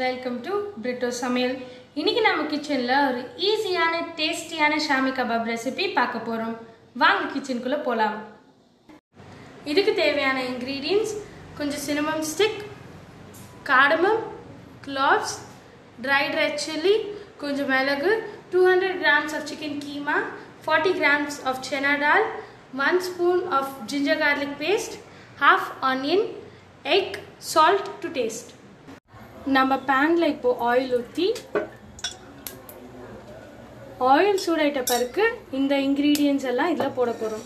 Welcome to சமையல் இன்னைக்கு நம்ம கிச்சனில் ஒரு ஈஸியான டேஸ்டியான ஷாமி கபாப் ரெசிபி பார்க்க போகிறோம் வாங்க கிச்சனுக்குள்ளே போகலாம் இதுக்கு தேவையான இன்க்ரீடியன்ஸ் கொஞ்சம் cinnamon stick cardamom cloves dried red chilli கொஞ்சம் மிளகு two hundred grams of chicken keema forty grams of chana dal one spoon of ginger garlic paste half onion egg salt to taste நம்ம பேனில் இப்போ oil ஊற்றி oil சூடாயிட்ட பிறகு இந்த ingredients எல்லாம் இதில் போட போகிறோம்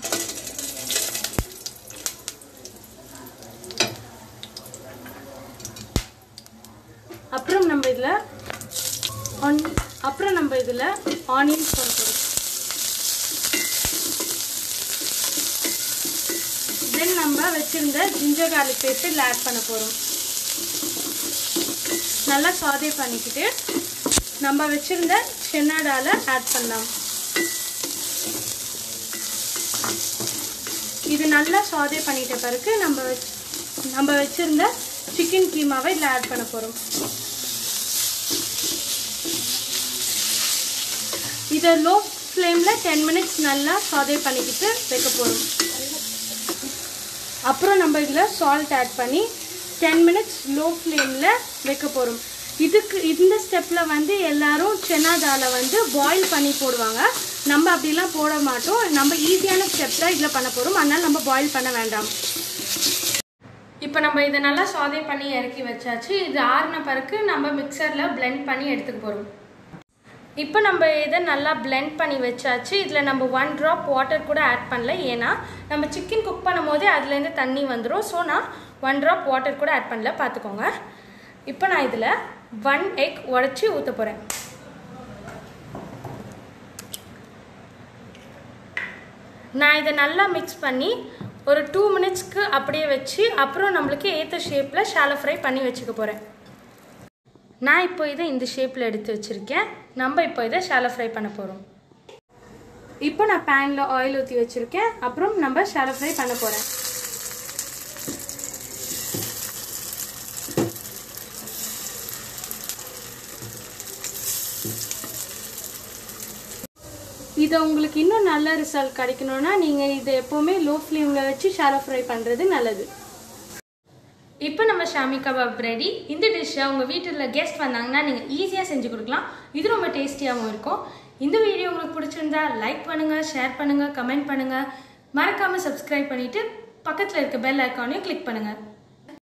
அப்புறம் நம்ம இதில் ஆன் அப்புறம் நம்ம இதில் ஆனியன்ஸ் போட போகிறோம் தென் நம்ம வச்சுருந்த ஜிஞ்சர் கார்லிக் பேஸ்ட் இதில் ஆட் பண்ண போகிறோம் நல்லா சாதே பண்ணிக்கிட்டு நம்ம வச்சுருந்த சென்னாடால ஆட் பண்ணலாம். இது நல்லா சாதே பண்ணிட்ட பிறகு நம்ம நம்ம வச்சுருந்த சிக்கன் கீமாவை இதில் ஆட் பண்ண போகிறோம் இதை லோ ஃப்ளேமில் டென் மினிட்ஸ் நல்லா சாதே பண்ணிக்கிட்டு வைக்க போகிறோம் அப்புறம் நம்ம இதில் சால்ட் ஆட் பண்ணி டென் மினிட்ஸ் லோ ஃப்ளேமில் வைக்க போகிறோம் இதுக்கு இந்த ஸ்டெப்பில் வந்து எல்லோரும் சென்னா தாலை வந்து பாயில் பண்ணி போடுவாங்க. நம்ம அப்படிலாம் போட மாட்டோம். நம்ம ஈஸியான ஸ்டெப் தான் இதில் பண்ண போகிறோம் அதனால் நம்ம பாயில் பண்ண வேண்டாம். இப்போ நம்ம இதை நல்லா சாதே பண்ணி இறக்கி வச்சாச்சு. இது ஆறின பிறகு நம்ம மிக்சரில் பிளெண்ட் பண்ணி எடுத்துக்க போகிறோம் இப்போ நம்ம இதை நல்லா பிளெண்ட் பண்ணி வச்சாச்சு. இதில் நம்ம ஒன் ட்ராப் வாட்டர் கூட ஆட் பண்ணல. ஏன்னா நம்ம சிக்கன் குக் பண்ணும் போதே அதுலேருந்து தண்ணி வந்துடும் ஸோ நான் ஒன் ட்ராப் வாட்டர் கூட ஆட் பண்ணல பார்த்துக்கோங்க இப்போ நான் இதில் ஒன் எக் உடச்சி ஊற்ற போகிறேன் நான் இதை நல்லா மிக்ஸ் பண்ணி ஒரு டூ மினிட்ஸ்க்கு அப்படியே வச்சு அப்புறம் நம்மளுக்கு ஏற்ற ஷேப்பில் ஷாலோ ஃப்ரை பண்ணி வச்சுக்க போகிறேன் நான் இப்போ இதை இந்த ஷேப்பில் எடுத்து வச்சுருக்கேன். நம்ம இப்போ இதை ஷாலோ ஃப்ரை பண்ண போகிறோம் இப்போ நான் பேனில் ஆயில் ஊற்றி வச்சுருக்கேன். அப்புறம் நம்ம ஷாலோ ஃப்ரை பண்ண போகிறேன் இதை உங்களுக்கு இன்னும் நல்ல ரிசல்ட் கிடைக்கணும்னா நீங்கள் இதை எப்போவுமே லோ ஃப்ளேமில் வச்சு ஷாலோ ஃப்ரை பண்ணுறது நல்லது. இப்போ நம்ம ஷாமி கபாப் ரெடி இந்த டிஷ்ஷை உங்கள் வீட்டில் கெஸ்ட் வந்தாங்கன்னா நீங்கள் ஈஸியாக செஞ்சு கொடுக்கலாம். இது ரொம்ப டேஸ்டியாகவும் இருக்கும். இந்த வீடியோ உங்களுக்கு பிடிச்சிருந்தா லைக் பண்ணுங்கள் ஷேர் பண்ணுங்கள் கமெண்ட் பண்ணுங்கள் மறக்காமல் சப்ஸ்கிரைப் பண்ணிவிட்டு பக்கத்தில் இருக்க பெல் ஐக்கானையும் கிளிக் பண்ணுங்கள்